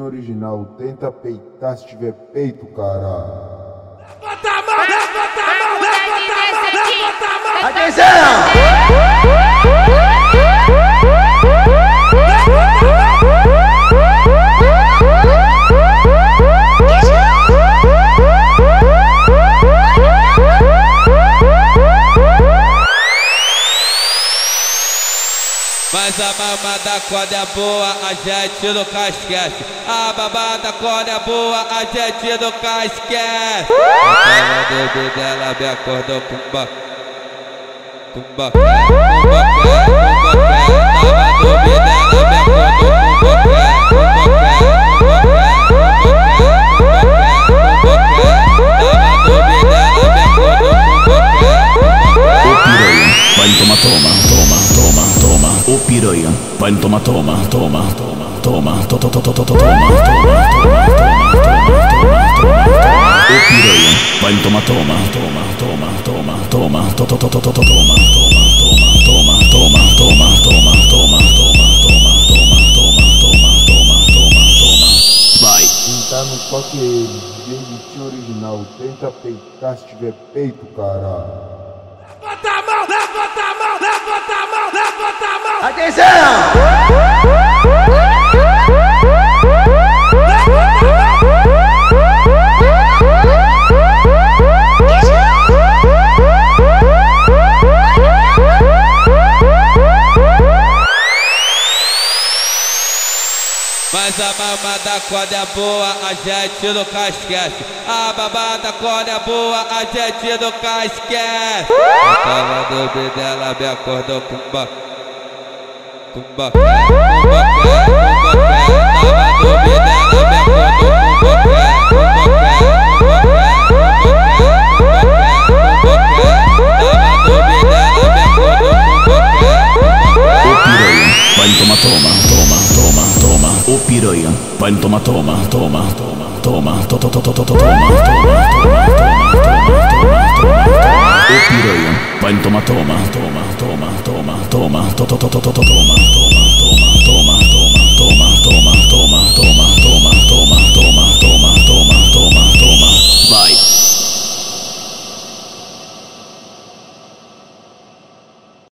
original, tenta peitar se tiver peito, cara. Levanta a mão, levanta a mão, levanta a mão, levanta a mão. Atenção! Mas a mamada quando é boa, a gente nunca esquece. A babada quando é boa, a gente nunca esquece. A bebida dela me acordou com uma. Com uma. Me acordou toma, toma toma, toma. Ô piranha, vai toma, toma, toma, toma, toma, to, to, to, to, to, to, toma, toma, toma, toma, toma, toma, toma. Ô piranha, vai toma, toma, toma, toma, toma, toma, to, to, to, to, to, to, toma, toma, toma, toma, toma, toma, toma, toma, toma, toma, toma, toma, toma, toma, toma, toma. Vai. Tá no toque é ele, DJ original, tenta peitar se tiver peito, cara. Levanta a mão, levanta a mão, levanta a mão, levanta a mão. Atenção! Mas a mamada quando é boa, a gente nunca esquece. A mamada quando é boa, a gente nunca esquece. Eu tava dormindo, ela me acordou com ba... macumba. Toma, toma, toma, toma, toma, o piranha. Toma, toma, toma, toma, toma, to, to, to, to, to, toma, toma, toma, toma, toma, toma, toma, o piranha. Vai toma, toma, toma. トトマトトトトトトトマト